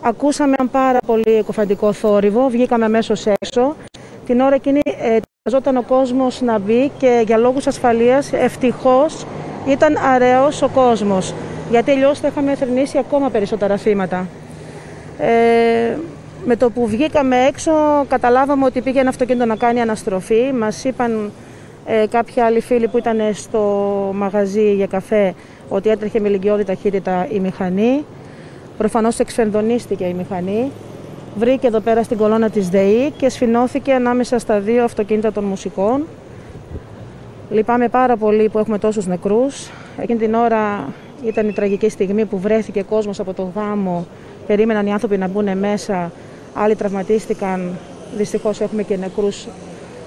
Ακούσαμε ένα πάρα πολύ εκοφαντικό θόρυβο, βγήκαμε αμέσως έξω. Την ώρα εκείνη ετοιμαζόταν ο κόσμος να μπει και για λόγους ασφαλείας ευτυχώς ήταν αραιός ο κόσμος. Γιατί αλλιώς θα είχαμε θρυνήσει ακόμα περισσότερα θύματα. Ε, με το που βγήκαμε έξω καταλάβαμε ότι πήγε ένα αυτοκίνητο να κάνει αναστροφή. Μας είπαν ε, κάποιοι άλλοι φίλοι που ήταν στο μαγαζί για καφέ ότι έτρεχε με λυγκιώδη ταχύτητα η μηχανή. Προφανώς εξφενδονίστηκε η μηχανή. Βρήκε εδώ πέρα στην κολόνα της ΔΕΗ και σφινώθηκε ανάμεσα στα δύο αυτοκίνητα των μουσικών. Λυπάμαι πάρα πολύ που έχουμε τόσους νεκρούς. Εκείνη την ώρα ήταν η τραγική στιγμή που βρέθηκε κόσμος από το γάμο. Περίμεναν οι άνθρωποι να μπουν μέσα. Άλλοι τραυματίστηκαν. Δυστυχώς έχουμε και νεκρούς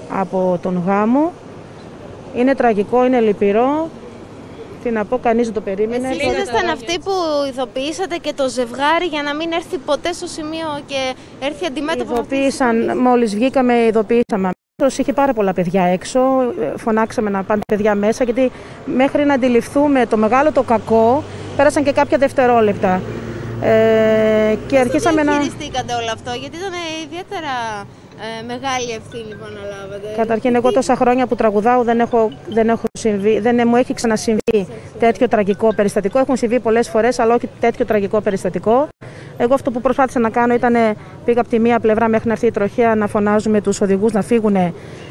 από τον γάμο. Είναι τραγικό, είναι λυπηρό. Τι να πω, κανείς δεν το περίμενε. Εσείς ήσασταν αυτοί που ειδοποιήσατε και το ζευγάρι για να μην έρθει ποτέ στο σημείο και έρθει αντιμέτωπο. Ειδοποίησαν, μόλις βγήκαμε, ειδοποιήσαμε. Είχε πάρα πολλά παιδιά έξω. Φωνάξαμε να πάνε παιδιά μέσα, γιατί μέχρι να αντιληφθούμε το μεγάλο το κακό, πέρασαν και κάποια δευτερόλεπτα. Ε, και αρχίσαμε να. Πώς όλο αυτό, γιατί ήταν ιδιαίτερα ε, μεγάλη ευθύνη που αναλάβατε. Καταρχήν, εγώ τόσα χρόνια που τραγουδάω δεν, έχω, δεν, έχω συμβεί, δεν μου έχει ξανασυμβεί τέτοιο τραγικό περιστατικό. Έχουν συμβεί πολλές φορές, αλλά όχι τέτοιο τραγικό περιστατικό. Εγώ αυτό που προσπάθησα να κάνω ήταν πήγα από τη μία πλευρά μέχρι να έρθει η τροχέα να φωνάζουμε τους οδηγούς να φύγουν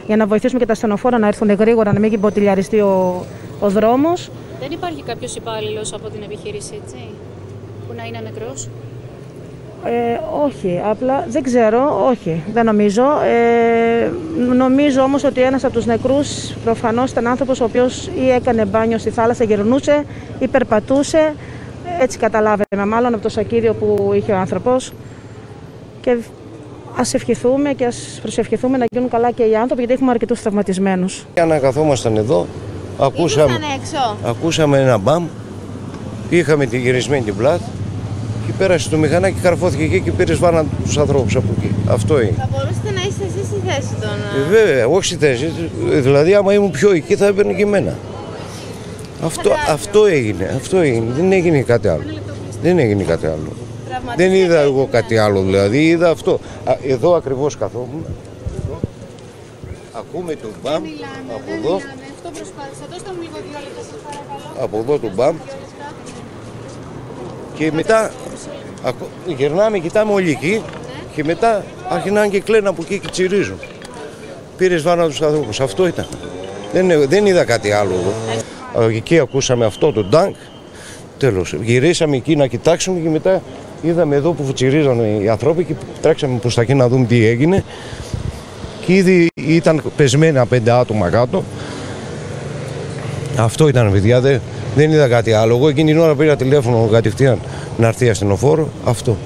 για να βοηθήσουμε και τα στενοφόρα να έρθουν γρήγορα, να μην κυμποτηλιαριστεί ο, ο δρόμος. Δεν υπάρχει κάποιος υπάλληλος από την επιχείρηση, έτσι, που να είναι νεκρό. Ε, όχι, απλά δεν ξέρω, όχι, δεν νομίζω. Ε, νομίζω όμως ότι ένας από τους νεκρούς προφανώς ήταν άνθρωπος ο οποίος ή έκανε μπάνιο στη θάλασσα, γερνούσε ή περπατούσε. Έτσι καταλάβαμε, μάλλον από το σακίδιο που είχε ο άνθρωπος. Και ας ευχηθούμε και ας προσευχηθούμε να γίνουν καλά και οι άνθρωποι, γιατί έχουμε αρκετούς τραυματισμένους. καθόμασταν εδώ, ακούσαμε, ακούσαμε ένα μπαμ, είχαμε τη γυρισμένη την πλάτη και πέρασε το μηχανάκι, καρφώθηκε εκεί και πήρες βάνα τους ανθρώπους από εκεί. Αυτό είναι. Θα μπορούσατε να είστε εσείς στη θέση των. Ε, βέβαια, όχι στη θέση. Δηλαδή, άμα ήμουν πιο εκεί, θα έπαιρνε και εμένα. Αυτό, αυτό έγινε. Αυτό έγινε. Δεν έγινε κάτι άλλο. Δεν έγινε κάτι άλλο. Δεν είδα εγώ κάτι άλλο δηλαδή, είδα αυτό. Εδώ ακριβώς καθόμουν. Ακούμε τον μπαμ από εδώ. Από εδώ τον μπαμ. Και μετά Γυρνάμε, κοιτάμε όλοι εκεί και μετά αρχινάνε και κλαίνουν από εκεί και τσιρίζουν. Πήρες βάνα τους ανθρώπους. Αυτό ήταν. Δεν, δεν είδα κάτι άλλο εδώ. Εκεί ακούσαμε αυτό το ντάγκ. Τέλος. Γυρίσαμε εκεί να κοιτάξουμε και μετά είδαμε εδώ που τσιρίζανε οι άνθρωποι και τρέξαμε προς τα εκεί να δούμε τι έγινε. Και ήδη ήταν πεσμένα πέντε άτομα κάτω. Αυτό ήταν παιδιά, δεν, δεν είδα κάτι άλλο. Εγώ εκείνη την ώρα πήρα τηλέφωνο κατευθείαν να έρθει ασθενοφόρο. Αυτό.